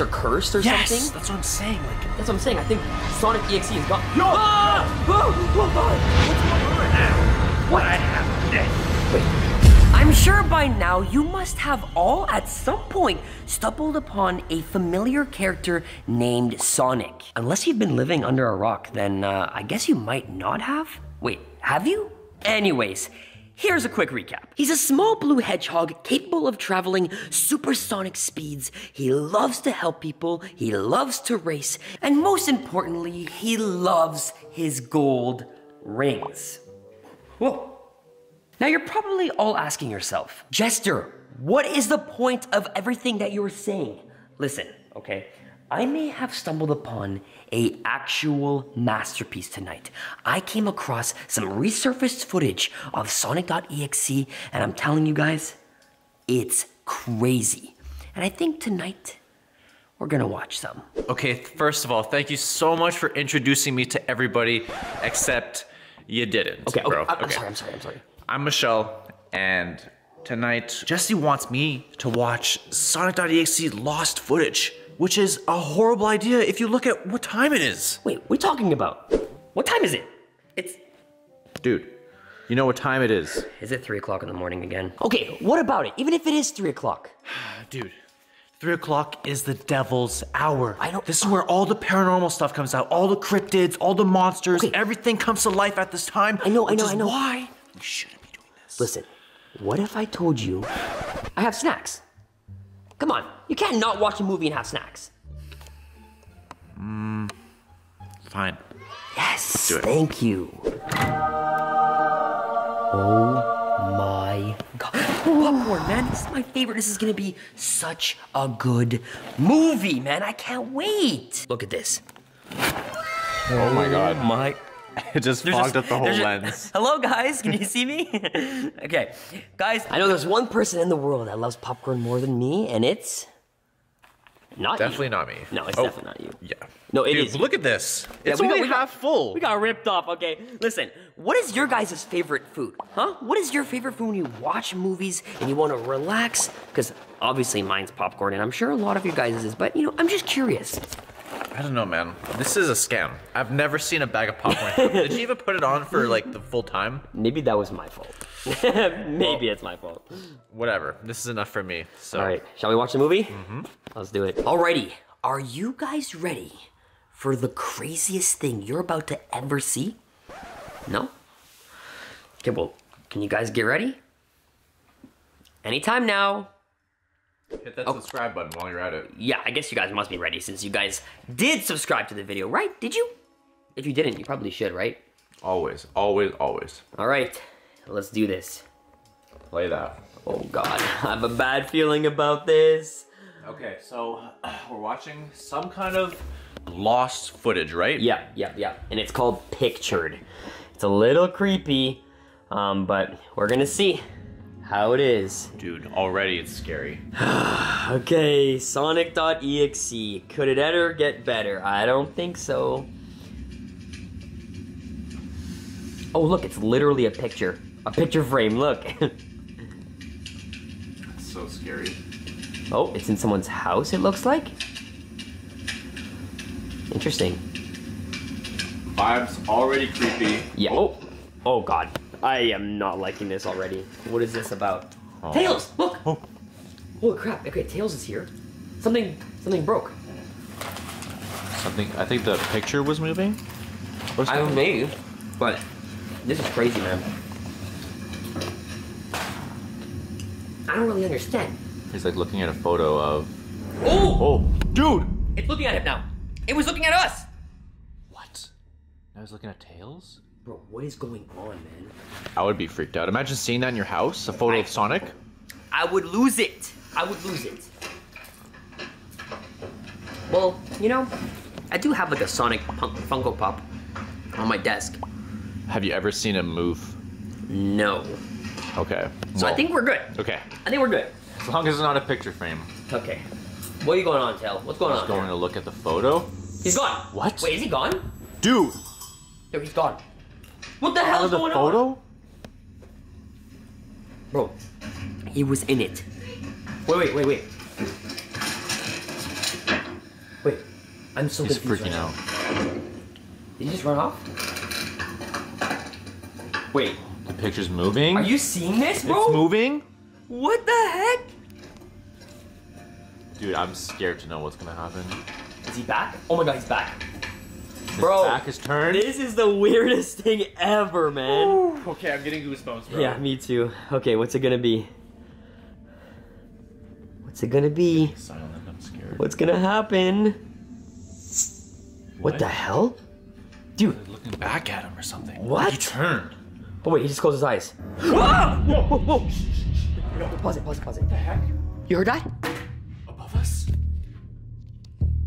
are cursed or Yes, something? that's what I'm saying. Like, That's what I'm saying. I think Sonic EXE is gone. Yo! Ah! What's going on now? What? Wait. I'm sure by now you must have all at some point stumbled upon a familiar character named Sonic. Unless you've been living under a rock, then uh, I guess you might not have. Wait, have you? Anyways, Here's a quick recap. He's a small blue hedgehog capable of traveling supersonic speeds. He loves to help people, he loves to race, and most importantly, he loves his gold rings. Whoa. Now you're probably all asking yourself, Jester, what is the point of everything that you're saying? Listen, okay? I may have stumbled upon a actual masterpiece tonight. I came across some resurfaced footage of Sonic.exe and I'm telling you guys, it's crazy. And I think tonight we're gonna watch some. Okay, first of all, thank you so much for introducing me to everybody, except you didn't, Okay, okay, bro. I'm, I'm sorry, I'm sorry, I'm sorry. I'm Michelle, and tonight Jesse wants me to watch Sonic.exe lost footage, which is a horrible idea if you look at what time it is. Wait, what are you talking about? What time is it? It's Dude, you know what time it is. Is it three o'clock in the morning again? Okay, what about it? Even if it is three o'clock. Dude, three o'clock is the devil's hour. I don't- This is where all the paranormal stuff comes out. All the cryptids, all the monsters, Okay. everything comes to life at this time. I know, I know, I know. Why we shouldn't be doing this. Listen, what if I told you I have snacks? Come on, you can't not watch a movie and have snacks. Mm, fine. Yes, thank you. Oh my god. Popcorn, man, this is my favorite. This is gonna be such a good movie, man. I can't wait. Look at this. Oh my god. Oh my It just There's fogged just- up the whole just- lens. Hello, guys. Can you see me? okay, guys. I know there's one person in the world that loves popcorn more than me, and it's not Definitely you. not me. No, it's Oh, definitely not you. Yeah. No, it Dude, is. Look at this. Yeah, It's we only got- half full. We got ripped off. Okay, listen. What is your guys' favorite food? Huh? What is your favorite food when you watch movies and you want to relax? Because obviously mine's popcorn, and I'm sure a lot of you guys is. But you know, I'm just curious. I don't know, man. This is a scam. I've never seen a bag of popcorn. Did you even put it on for like the full time? Maybe that was my fault. Maybe it's my fault. Whatever. This is enough for me. So All right, shall we watch the movie? Mm-hmm. Let's do it. Alrighty, are you guys ready for the craziest thing you're about to ever see? No? Okay, well, can you guys get ready? Anytime now. hit that subscribe button while you're at it. Yeah, I guess you guys must be ready since you guys did subscribe to the video, right? Did you? If you didn't, you probably should, right? Always, always, always. All right, let's do this. Play that. Oh God, I have a bad feeling about this. Okay, so we're watching some kind of lost footage, right? Yeah, yeah, yeah. And it's called Pictured. It's a little creepy, um, but we're gonna see how it is. Dude, already it's scary. Okay, Sonic.exe. Could it ever get better? I don't think so. Oh, look, it's literally a picture. A picture frame, look. It's so scary. oh, it's in someone's house, it looks like. Interesting. Vibes already creepy. Yeah. Oh, oh God. I am not liking this already. What is this about? Oh. Tails, look. Oh. Holy crap. Okay, Tails is here. Something, something broke. Something. I think the picture was moving. I don't know, but this is crazy, man. I don't really understand. He's like looking at a photo of. Oh, Oh, dude. it's looking at him now. It was looking at us. What? Now was looking at tails. Bro, what is going on, man? I would be freaked out. Imagine seeing that in your house, a photo of Sonic. I would lose it. I would lose it. Well, you know, I do have like a Sonic Punk- Funko Pop on my desk. Have you ever seen him move? No. Okay. So I think we're good. Okay. I think we're good. As long as it's not a picture frame. Okay. What are you going on, Tail? What's going on? Going to look at the photo. He's gone. What? Wait, is he gone? Dude. No, he's gone. What the hell Out is of the going on? photo? Bro, he was in it. Wait, wait, wait, wait. Wait, I'm so He's confused freaking right now. out. Did he just run off? Wait, The picture's moving. are you seeing this, bro? It's moving? What the heck? Dude, I'm scared to know what's gonna happen. Is he back? Oh my god, he's back. His Bro, back is turned. This is the weirdest thing ever, man. Okay, I'm getting goosebumps, bro. Yeah, me too. Okay, what's it gonna be? What's it gonna be? Silent, I'm scared. What's gonna happen? What, the hell? Dude, Looking back at him or something. What? He turned. Oh wait, he just closed his eyes. Ah! Whoa, whoa, whoa! Shh, shh, shh. Pause it, pause it, pause it. What the heck? You heard that? Above us?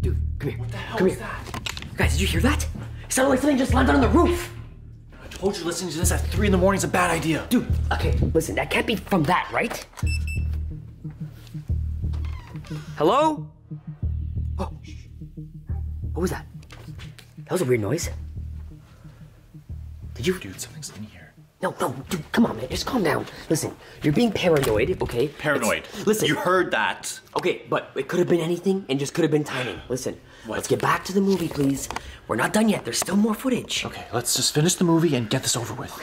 Dude, come here. What the hell come was here. that? Guys, did you hear that? It sounded like something just landed on the roof. I told you listening to this at 3 in the morning is a bad idea. Dude, okay, listen, that can't be from that, right? Hello? Oh, shh. What was that? That was a weird noise. Did you? Dude, something's in here. No, no, dude, come on, man, just calm down. Listen, you're being paranoid, okay? Paranoid. It's- listen, You heard that. Okay, but it could have been anything and just could have been timing. Listen, let's get back to the movie, please. We're not done yet. There's still more footage. Okay, let's just finish the movie and get this over with.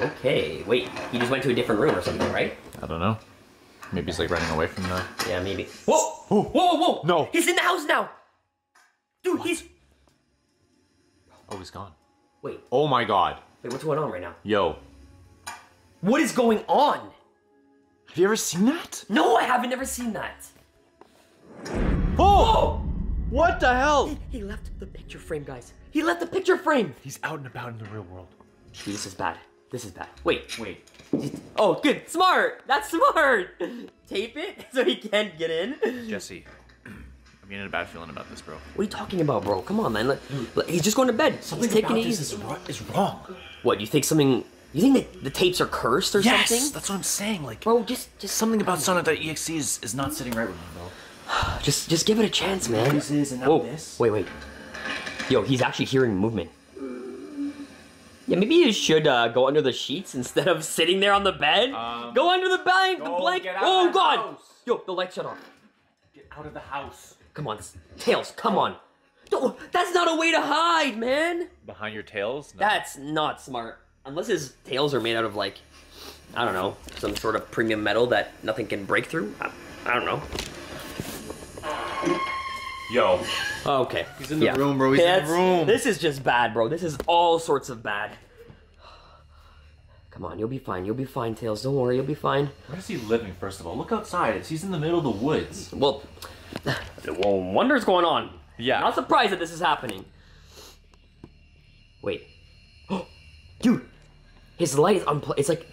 Okay, wait. He just went to a different room or something, right? I don't know. Maybe he's like running away from the. Yeah, maybe. Whoa! Whoa, whoa, whoa! No. He's in the house now! Dude, he's. Oh, he's gone. Wait, Oh my god. Wait, what's going on right now? Yo. What is going on? Have you ever seen that? No, I haven't never seen that. Oh! What the hell? He left the picture frame, guys. He left the picture frame! He's out and about in the real world. This is bad. This is bad. Wait, wait. Oh, good. Smart! That's smart! Tape it so he can't get in? Jesse, I'm getting a bad feeling about this, bro. What are you talking about, bro? Come on, man. Let- let- he's just going to bed. he's taking it easy. is, is wrong. What? You think something? You think that the tapes are cursed or Yes, something? that's what I'm saying. Like, Bro, just just something about Sonic.exe is, is not sitting right with me, bro. just just give it a chance, man. This is and now Whoa. this. Wait, wait. Yo, he's actually hearing movement. Yeah, maybe you should uh, go under the sheets instead of sitting there on the bed. Um, go under the blank, the blanket. get out Oh of God! house. Yo, the light shut off. Get out of the house. Come on, tails. Come on. No, that's not a way to hide, man. Behind your tails? No. That's not smart. Unless his tails are made out of like, I don't know, some sort of premium metal that nothing can break through. I, I don't know. Yo. Okay. He's in the room, bro. He's in the room. This is just bad, bro. This is all sorts of bad. Come on, you'll be fine. You'll be fine, Tails. Don't worry, you'll be fine. Where is he living, first of all? Look outside. He's in the middle of the woods. Well, well, wonder's going on. Yeah. Not surprised that this is happening. Wait. Dude, his light is unplugged. It's like,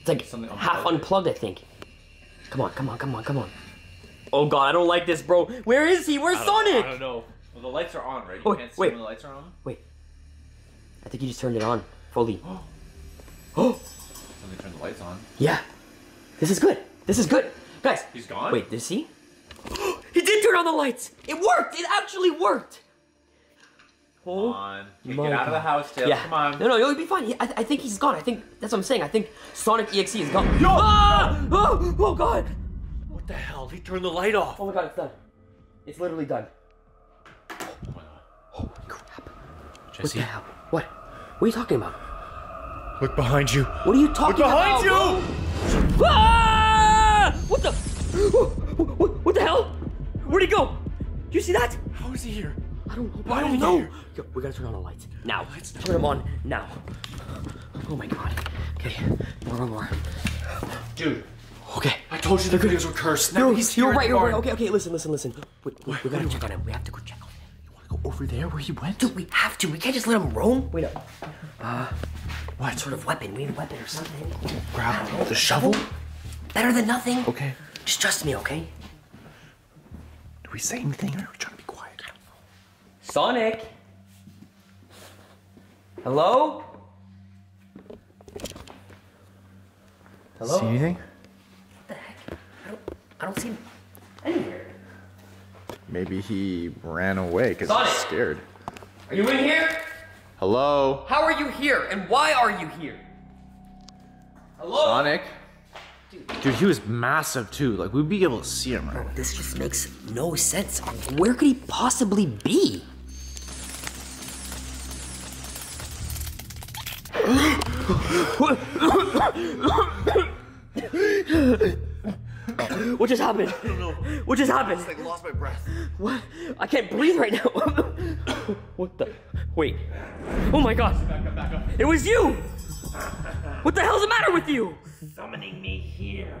it's like Something half unplugged. unplugged, I think. Come on, come on, come on, come on. Oh god, I don't like this, bro. Where is he? Where's Sonic? I don't know. Well, the lights are on, right? You Oh, can't see wait. when the lights are on? Wait. I think he just turned it on fully. When they turn the lights on. Yeah. This is good. This is good. Guys. He's gone? Wait, did he he did turn on the lights. It worked. It actually worked. Oh. Come on. Okay, my get out of the house, Tails. Yeah. Come on. No, no, you'll be fine. He, I, I think he's gone. I think that's what I'm saying. I think Sonic EXE is gone. Ah! Oh, oh god. What the hell? He turned the light off. Oh my god, it's done. It's literally done. Oh my god. Holy crap. What Jesse, the hell? What? What are you talking about? Look behind you. What are you talking about? Look behind about? you! Ah! What the? What, what, what the hell? Where'd he go? You see that? How is he here? I don't know. Why I don't know. Yo, we gotta turn on the lights now. Lights turn them on now. Oh my god. Okay, more, more, more. Dude, Okay. I told you the videos were cursed. Now You're, he's you're here right. You're right. Okay, okay. Listen, listen, listen. Wait, wait, we gotta check on him. We have to go check over there where he went? Dude, we have to. We can't just let him roam. Wait up. Uh, what? Sort of weapon. We need a weapon or something. Grab the shovel? Better than nothing. Okay. Just trust me, okay? Do we say anything or are we trying to be quiet? Sonic. Hello. Hello. See anything? What the heck? I don't. I don't see him anywhere. Maybe he ran away because Sonic! he's scared. Are you in here? Hello? How are you here? And why are you here? Hello. Sonic? Dude, he was massive too. Like we'd be able to see him right. This just makes no sense. Where could he possibly be? What just happened? I don't know. What just happened? I lost my breath. What? I can't breathe right now. what the? Wait. Oh my god. It was you! What the hell's the matter with you? Summoning me here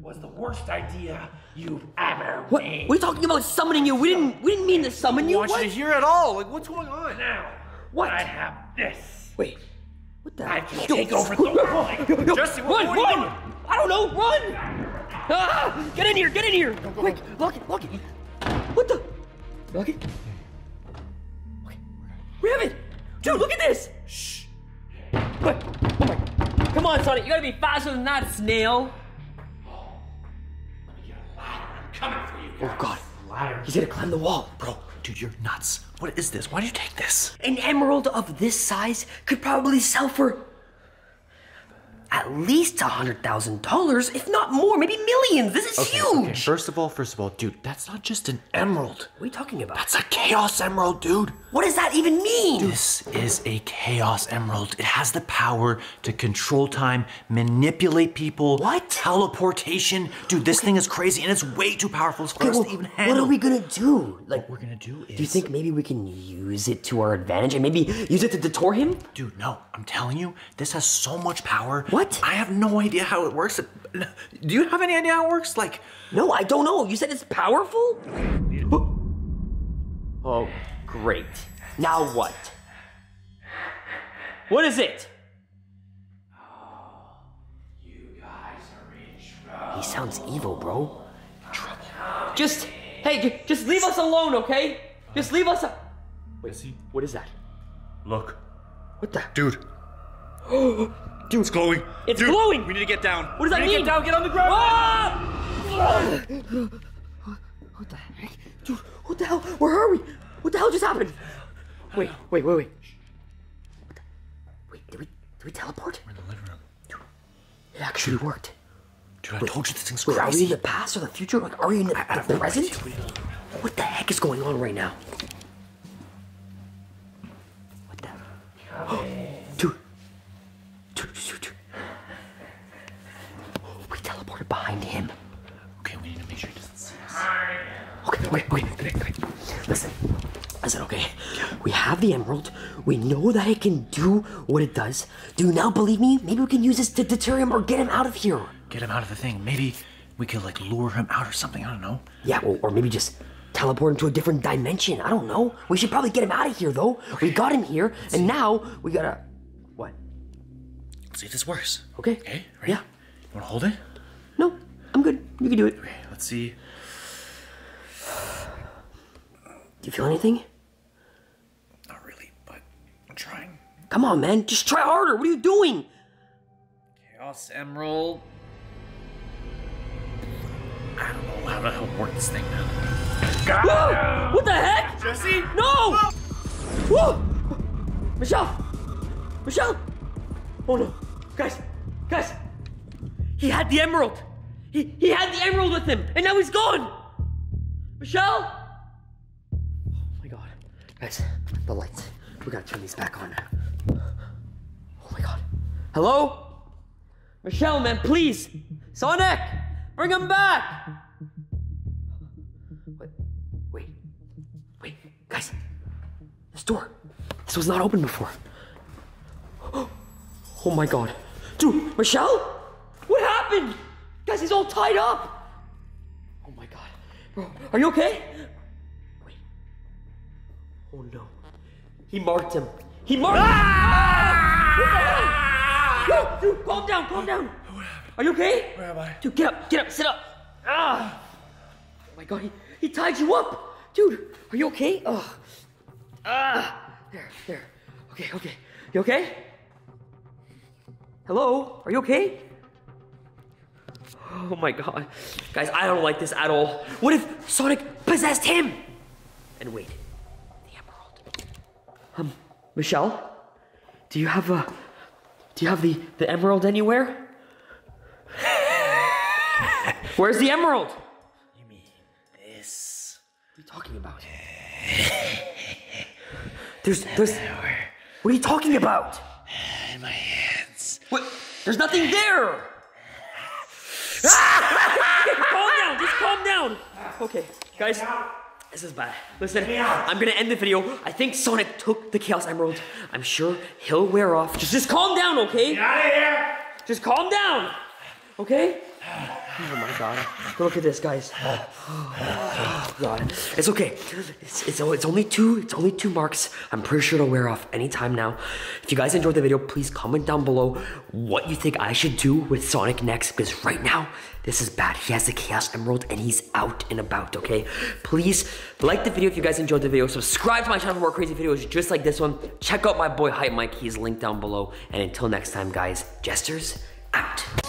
was the worst idea you've ever What? made. We're talking about summoning you. We didn't. We didn't mean to summon I you. want What? you to hear it all. Like what's going on? Now, What? I have this. Wait. What the? I can Yo, take over the world. Yo, Jesse, what- run, what are you run! I don't know, run! Ah, get in here, get in here! Quick, lock it, lock it. What the? Lock it. Okay, we have it, dude. Look at this. Shh. What? Oh my! Come on, Sonic. You gotta be faster than that, snail. i'm Coming for you. Oh God. He's gonna climb the wall, bro. Dude, you're nuts. What is this? Why do you take this? An emerald of this size could probably sell for at least a hundred thousand dollars, if not more, maybe millions. This is huge. Okay, first of all, first of all, dude, that's not just an emerald. What are you talking about? That's a chaos emerald, dude. what does that even mean? This is a chaos emerald. It has the power to control time, manipulate people. What? Teleportation. Dude, this thing is crazy and it's way too powerful for Okay, us well, to even what are we gonna do? Like, What we're gonna do is do you think maybe we can use it to our advantage and maybe use it to detour him? Dude, no, I'm telling you, this has so much power. What? I have no idea how it works. Do you have any idea how it works? Like, No, I don't know. You said it's powerful? Oh, great. Now what? What is it? He sounds evil, bro. Trouble. Just, hey, just leave us alone, okay? Just leave us. A- Wait, what is that? look, What the? dude. dude, it's glowing. It's Dude, glowing. We need to get down. What does that we need mean? to Get down, get on the ground. Ah! What the heck? Dude, what the hell? Where are we? What the hell just happened? Wait, wait, wait, wait. What the? Wait, did we, did we teleport? In the living room. It actually worked. Dude, I told you this thing's Wait, are we in the past or the future? Like, are we in the, the present? What the heck is going on right now? What the? Dude. Dude, dude, dude. We teleported behind him. Okay, we need to make sure he doesn't see us. Okay, wait, wait, wait, wait. Listen. Listen, okay. We have the emerald. We know that it can do what it does. Do you now believe me? Maybe we can use this to deter him or get him out of here. Get him out of the thing. Maybe we could like lure him out or something. I don't know. Yeah, or, or maybe just teleport him to a different dimension. I don't know. We should probably get him out of here, though. We got him here, and now we gotta. What? Let's see if this works. Okay. Okay, ready? Yeah. You wanna hold it? No, I'm good. You can do it. Okay, let's see. Do you feel anything? Not really, but I'm trying. Come on, man. Just try harder. What are you doing? Chaos Emerald. I don't know how to help work this thing, man. Whoa! What the heck? Jesse? No! Whoa! Michelle! Michelle! Oh no. Guys, guys! He had the emerald! He, he had the emerald with him, and now he's gone! Michelle! Oh my god. Guys, the lights. We gotta turn these back on. Oh my god. Hello? Michelle, man, please! Sonic! Bring him back! Wait, wait, wait, guys. This door. This was not open before. Oh my god. Dude, Michelle? What happened? Guys, he's all tied up. Oh my god. Bro, are you okay? Wait. Oh no. He marked him. He marked him. What the hell? Dude, dude, calm down, calm down. Are you okay? Where am I? Dude, get up, get up, sit up. Ah! Oh my god, he, he tied you up! Dude, are you okay? Ugh. Ah! There, there. Okay, okay. You okay? Hello? Are you okay? Oh my god. Guys, I don't like this at all. What if Sonic possessed him? And wait. Um, Michelle? Do you have a. Do you have the, the emerald anywhere? Where's the emerald? You mean this? What are you talking about? There's, there's. What are you talking about? In my hands. What? There's nothing there. calm down. Just calm down. Okay, guys. This is bad. Listen, I'm gonna end the video. I think Sonic took the Chaos Emerald. I'm sure he'll wear off. Just, just calm down, okay? Get Out of here! Just calm down, okay? Oh my god. Look at this, guys. Oh god. It's okay. It's, it's, it's only two, it's only two marks. I'm pretty sure it'll wear off anytime now. If you guys enjoyed the video, please comment down below what you think I should do with Sonic next, because right now, this is bad. He has the Chaos Emerald and he's out and about, okay? Please like the video if you guys enjoyed the video. Subscribe to my channel for more crazy videos just like this one. Check out my boy Hype Myke. He's linked down below. And until next time, guys, Jesters out.